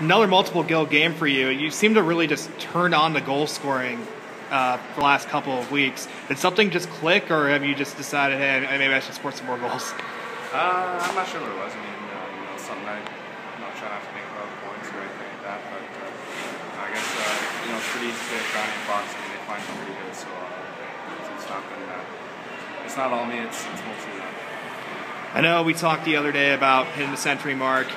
another multiple goal game for you. You seem to really just turn on the goal scoring uh, for the last couple of weeks. Did something just click, or have you just decided, hey, maybe I should score some more goals? Uh, I'm not sure what it was. I mean, uh, you know, something I, I'm not trying to think about points or anything like that, but uh, I guess, uh, you know, it's pretty easy to Brownie and Fox. I mean, they find me pretty good, so uh, it's, not been, uh, it's not all me, it's, it's mostly them. I know we talked the other day about hitting the century mark.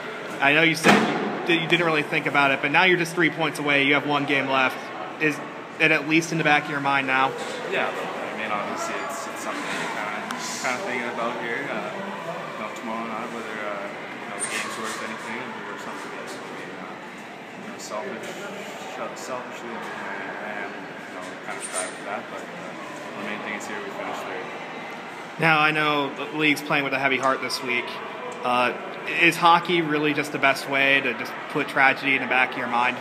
I know you said you, you didn't really think about it, but now you're just three points away. You have one game left. Is it at least in the back of your mind now? Yeah, I mean, obviously, it's, it's something you're kind of kind of thinking about here. Uh, you know, tomorrow night, whether uh, you know the game's worth anything or something else. I uh, you know, selfish, selfishly, I am, you know, kind of strive for that. But uh, the main thing is here we finish third. Now I know the league's playing with a heavy heart this week. Uh, is hockey really just the best way to just put tragedy in the back of your mind?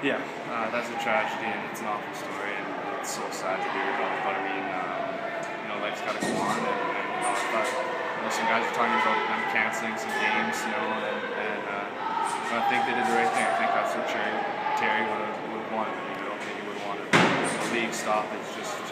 Yeah, uh, that's a tragedy and it's an awful story and it's so sad to hear about. But I mean, um, you know, life's got to go on. And, and you know, I you know, some guys are talking about them canceling some games, you know, and, and uh, I think they did the right thing. I think that's what Terry, Terry would have wanted. I don't he would have wanted a league stoppage just